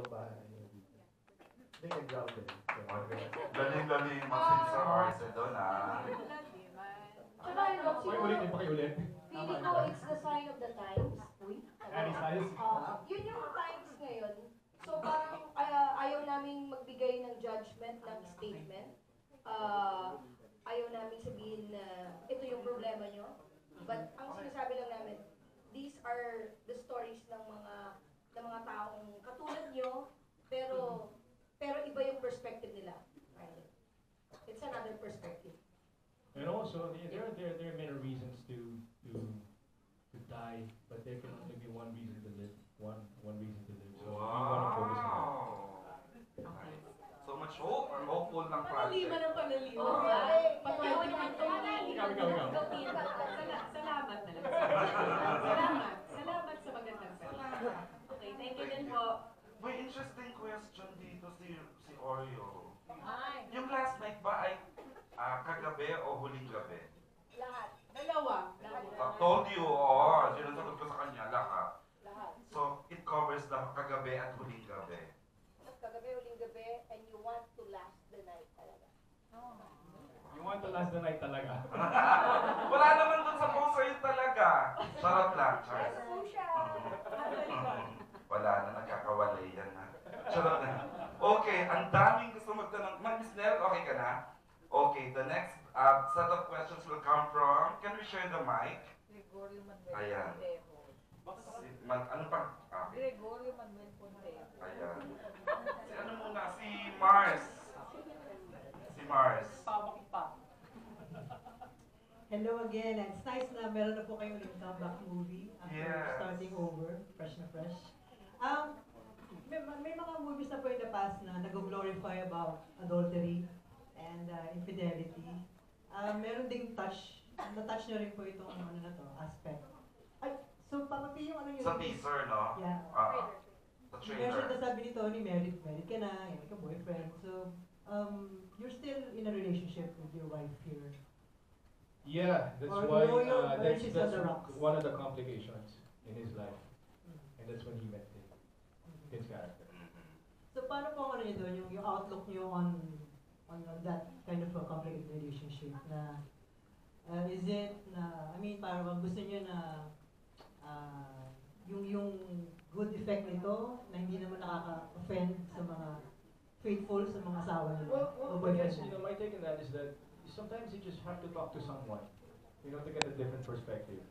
ang bahay. Hindi ka grounded. Okay. Galing-galing mag sa Arce doon ah. Tsaka yun, Rob, Uy, ulit, siguro, pakiulit. feeling ko it's the sign of the times. Styles? Ah, yun yung times ngayon. So parang ah, ayaw naming magbigay ng judgment, ng statement. Ah, ayaw namin sabihin na ito yung problema nyo. But ang sinasabi lang namin, these are the stories ng mga ng mga taong katulad nyo, pero pero iba yung perspective nila. Right? It's another perspective. And also, there, there, there, there are many reasons to, to, to die, but there can only be one reason to live. One, one reason to live. So, we want to focus on that. Wow! So much hope. Ang hopeful ng Panalima project. ng panalima. Okay. Patuloy naman ito. Ikaw, ikaw, ikaw. Salamat na lang. Salamat. Salamat sa magandang salita. Okay, thank you din po. May interesting question dito si si Oreo. Ay, Yung last night ba ay ah, kagabi o huling gabi? Lahat. dalawa. I told you, oo. Sinasagot ko sa kanya, lahat. Lahat. So, it covers the kagabi at huling gabi. Kagabi, huling gabi, and you want to last the night talaga. You want to last the night talaga. Wala naman dun sa poster yun talaga. Charot lang, Yes, charot. po siya. Wala na, nagkakawalay yan na. Charot na. Okay, ang daming gusto magtanong. Ma- Miss Nell, okay ka na? Okay, the next uh, set of questions will come from, can we share the mic? Gregorio Manuel Ayan. Pontejo. Si, man, ano pang? Okay. Gregorio Manuel Pontejo. Ayan. Si ano muna? Si Mars. Si Mars. Pamakita. Hello again, and it's nice na meron na po kayong ulit comeback movie after Yes. starting over, fresh na fresh. Um, may, may mga movies na po in the past na nag-glorify about adultery and uh, infidelity. Uh, meron ding touch, na-touch nyo rin po itong ano na to, aspect. Ay, so Papa P, yung ano yun? Sa teaser, no? Yeah. Ah, sa You mentioned na sabi ni Tony, married, married ka na, yan ka boyfriend. So, um, you're still in a relationship with your wife here. Yeah, that's Or why, no, uh, that's, that's one of the complications in his life. Mm. And that's when he met him, his character. So paano po ano doon, yung, yung outlook nyo on, on on that kind of a complicated relationship na uh, is it na, I mean parang gusto nyo na uh, yung yung good effect nito na hindi naman nakaka-offend sa mga faithful sa mga asawa nila Well, well, I boyfriend guess, you know, my take on that is that sometimes you just have to talk to someone, you know, to get a different perspective.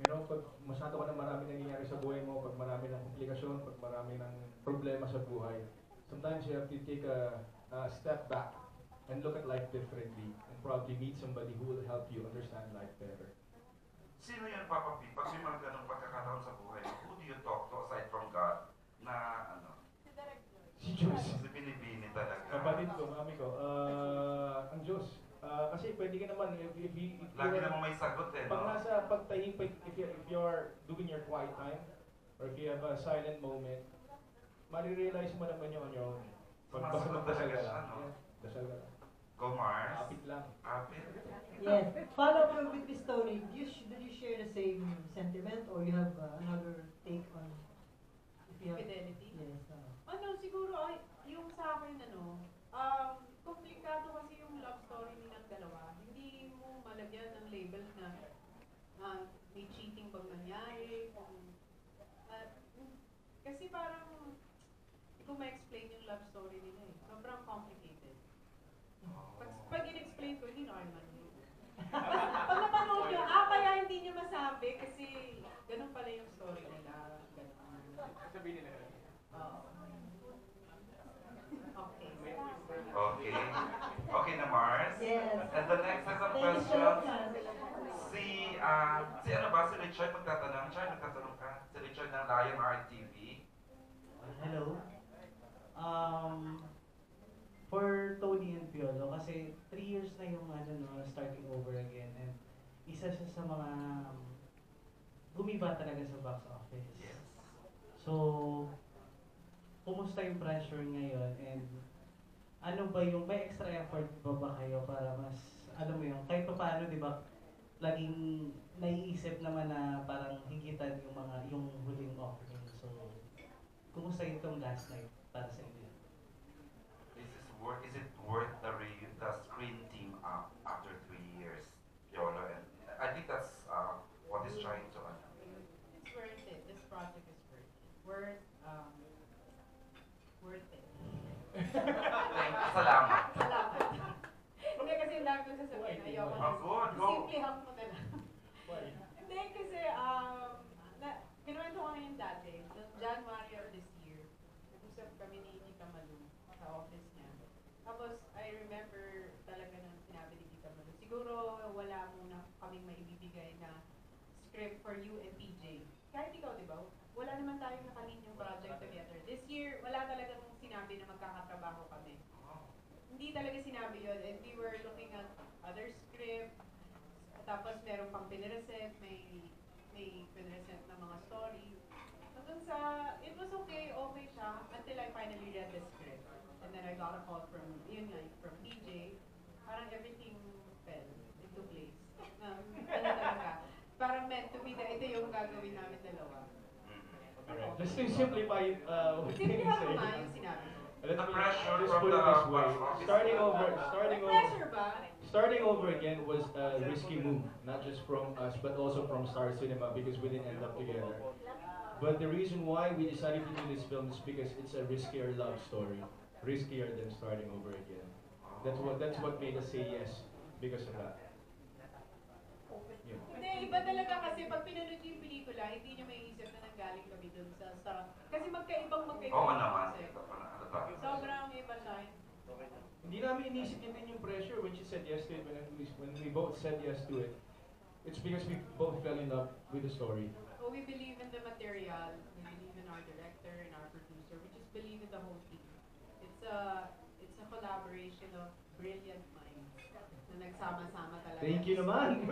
You know, pag masyado ka na marami nangyayari sa buhay mo, pag marami ng komplikasyon, pag marami ng problema sa buhay, sometimes you have to take a, a step back and look at life differently and probably meet somebody who will help you understand life better. Sino yan, Papa P? Pag may mga ganong pagkakataon sa buhay, who do you talk to aside from God? Na ano? Si Diyos. Si Binibini talaga. Kapatid ko, mami ko, ah, ang Diyos. Ah, kasi pwede ka naman, if, if, you- if Lagi you're- namang may sagot eh, Pag no? nasa pagtahimik, if, you, if you're doing your quiet time, or if you have a silent moment, marirealize mo naman yun on your own. Pag basta magdasal talaga ka siya, lang. no? Yeah, dasal ka lang. Go Mars. Kapit lang. Kapit. Yes. Follow up with Miss Tony, do you, sh- do you share the same sentiment or you have uh, another take on if you have Fidelity. Yes. Uh, Ano, siguro, sa akin, ano, um, komplikado kasi yung love story nilang dalawa. Hindi mo malagyan ng label na ah, may cheating bang nangyari, kung, ah, kasi parang, hindi ko ma-explain yung love story nila eh. Sobrang complicated. Pag, pag in-explain ko, hindi na kayo maninig. pag napanood nyo, ah, kaya hindi nyo masabi kasi ganun pala yung story nila. Ganun. Sabihin nila. Oo. Okay. Okay. Okay na Mars? Yes. And the next set of Thank you so questions, much. Si, ah, si ano ba, si Richard magtatanong. Richard, magtatanong ka. Si Richard ng Lion RTV. Hello. Um, for Tony and Piolo, kasi three years na yung ano, no, starting over again. And isa siya sa mga um, gumiba talaga sa box office. Yes. So, kumusta yung pressure ngayon? And ano ba yung, may extra effort ba ba kayo para mas, ano mo yung, kahit pa paano, di ba, laging naiisip naman na parang higitan yung mga, yung huling offering. So, kumusta itong last night para sa inyo? Is this worth? Is it worth the re- the screen team up after three years, Yolo? And I think that's uh, what is trying to. Uh, It's worth it. This project is worth it. Worth, um, worth it. thank you. Salamat. Salamat. Hindi kasi yung dami kong sasabihin. Ayoko na. Oh, good. Go. Simplihan mo na lang. Hindi kasi, um, na, kinuwento ko na yun dati. Noong January of this year, nag-usap kami ni Tita Malu sa office niya. Tapos, I remember talaga nang sinabi ni Tita Malu, siguro wala muna kaming maibibigay na script for you and PJ. Kahit ikaw, di ba? Wala naman tayong nakalinyong project together. This year, wala talagang sinabi na magkakatrabaho kami. Hindi talaga sinabi yun. And we were looking at other script. Tapos meron pang piniresent, may may piniresent na mga story. Hanggang sa, it was okay, okay siya, until I finally read the script. And then I got a call from, yun nga, from DJ. Parang everything to be na ito yung gagawin namin dalawa. Alright, just to simplify uh, what can you Simplihan ko say? nga yung sinabi ko. Let The me pressure just from put it the this way. box. Starting over, starting over, pressure ba? starting over again was a risky move, not just from us, but also from Star Cinema because we didn't end up together. But the reason why we decided to do this film is because it's a riskier love story, riskier than starting over again. That's what that's what made us say yes because of that. Hindi, iba talaga kasi pag pinanood yung pelikula, hindi niyo may isip na nanggaling kami dun sa Star. Kasi magkaibang magkaibang Oo naman. concept. Ito pa na. Ano? Sobrang iba siya. Hindi namin inisip yun din yung pressure when she said yes to it, when we, when we both said yes to it. It's because we both fell in love with the story. So we believe in the material, we believe in our director and our producer, we just believe in the whole team. It's a it's a collaboration of brilliant minds nagsama-sama talaga. Thank you naman!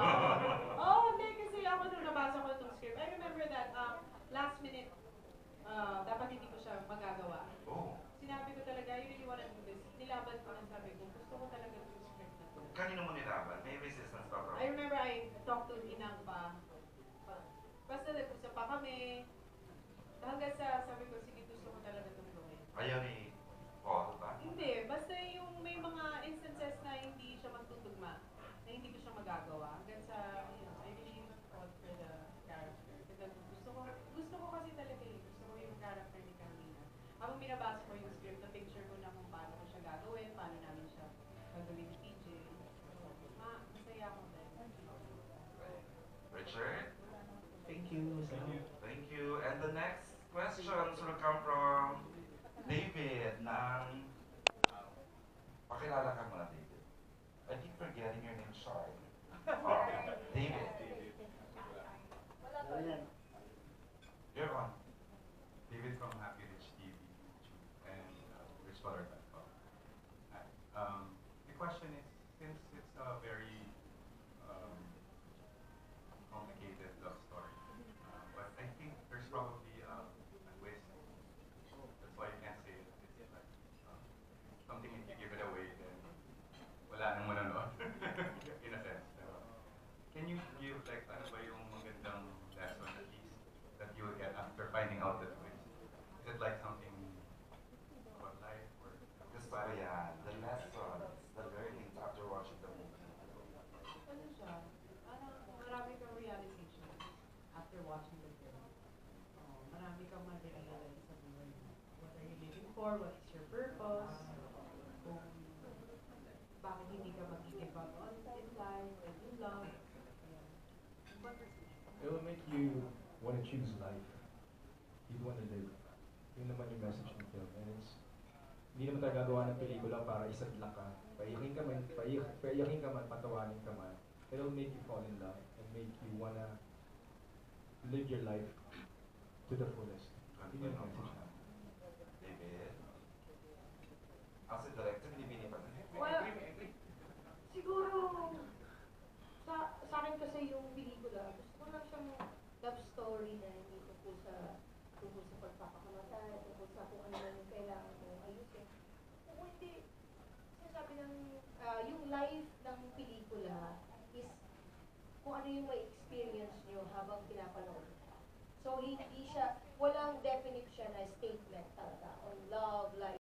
Oo, oh, hindi kasi ako nung nabasa ko itong script, I remember that um, last minute, uh, dapat hindi ko siya magagawa. Oh. Sinabi ko talaga, I really wanna do this. Nilaban ko lang sabi ko, gusto ko talaga itong script na to. Kanino mo nilaban? May resistance ba? I remember I talked to things kang ma-realize sa buhay mo. What are you living for? What your purpose? Kung bakit hindi ka mag-give up on in life and in love. It? Will make you want to choose life. You want to live. Yun naman yung message ng film. And it's, hindi naman tayo gagawa ng pelikula para isadla ka. Paiyakin ka man, paiyak, paiyakin ka man, patawanin ka man. It'll make you fall in love and make you wanna live your life to the fullest. Message namin. David? As a director, binibini pa. Well, siguro, sa, sa akin kasi yung pelikula, gusto ko lang siyang love story na hindi tungkol sa tungkol sa pagpapakamatay, tungkol sa kung ano yung kailangan mo ayusin. Kung hindi, sinasabi ng, ah, yung life ng pelikula is kung ano yung may experience nyo habang pinapanood. So, hindi siya,